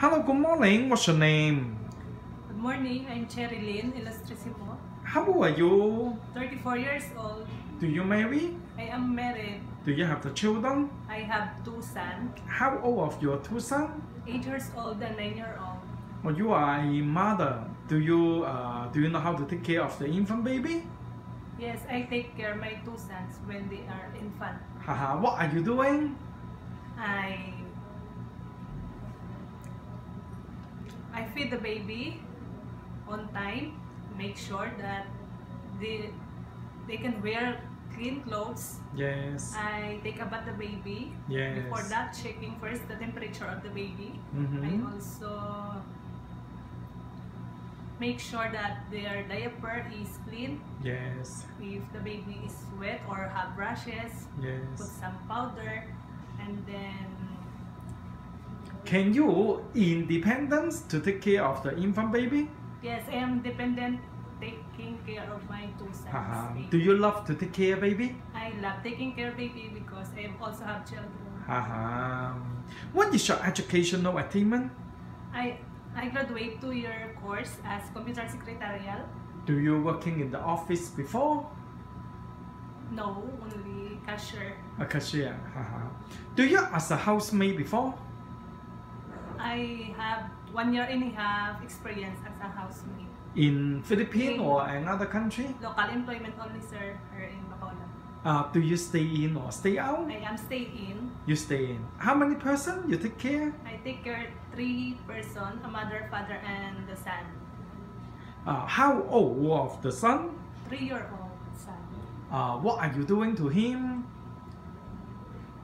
Hello, good morning. What's your name? Good morning, I'm Cherry Lyn Ilustrisimo, How old are you? 34 years old. Do you marry? I am married. Do you have the children? I have two sons, How old of your two sons? 8 years old and 9 year old. Well, you are a mother. Do you uh, do you know how to take care of the infant baby? Yes, I take care of my two sons when they are infant. Haha, what are you doing? I I feed the baby on time, make sure that they they can wear clean clothes. Yes. I take about the baby. Yes. Before that, checking first the temperature of the baby. I Mm-hmm. I also make sure that their diaper is clean. Yes. If the baby is wet or have rashes, yes. put some powder and then Can you independence to take care of the infant baby? yes, I am dependent taking care of my two sons. Uh-huh. Haha. baby. Do you love to take care of baby? I love taking care of baby because I also have children. Haha. What is your educational attainment? I I graduate two-year course as computer secretarial. Do you working in the office before? No, only cashier. A cashier. Haha. Do you as a housemaid before? I have one year and a half experience as a housemaid. In Philippines In- or another country? Local employment only, sir, here in Bacolod. Uh, do you stay in or stay out? I am stay in. You stay in. How many person you take care? I take care three person, a mother, father, and the son. Uh, how old of the son? Three year old son. Uh, what are you doing to him?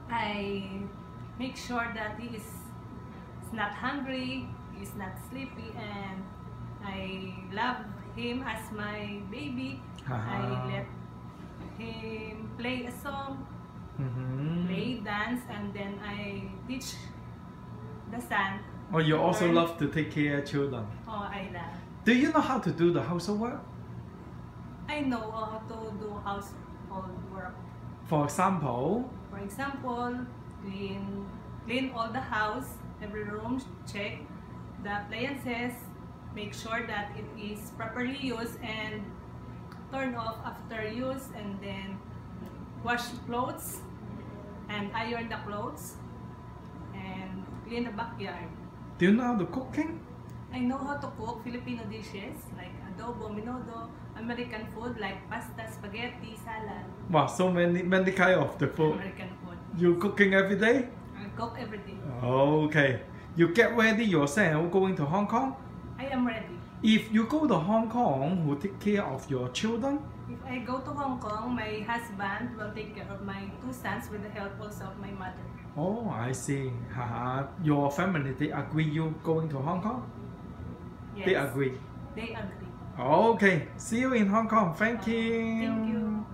I make sure that he is is not hungry, is not sleepy, and I love him as my baby. I Haha. let him play a song, Mhm. play, dance, and then I teach the son. Oh, you also Learn. love to take care of children. Oh, I love. Do you know how to do the household work? I know how to do household work. For example, For example, clean clean all the house, every room, check the appliances, make sure that it is properly used and turn off after use and then wash clothes and iron the clothes and clean the backyard. do you know how to cooking? I know how to cook Filipino dishes like adobo, menudo, American food like pasta, spaghetti, salad, Wow, so many many kind of the food. American food. You cooking every day? I cook every day. Okay. You get ready yourself going to Hong Kong? I am ready. If you go to Hong Kong, who take care of your children? If I go to Hong Kong, my husband will take care of my two sons with the help also of my mother. Oh, I see. Haha. Your family, they agree you going to Hong Kong? Yes, They agree. They agree. Okay. See you in Hong Kong. Thank you. Thank you.